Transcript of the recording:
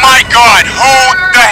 My god, who the?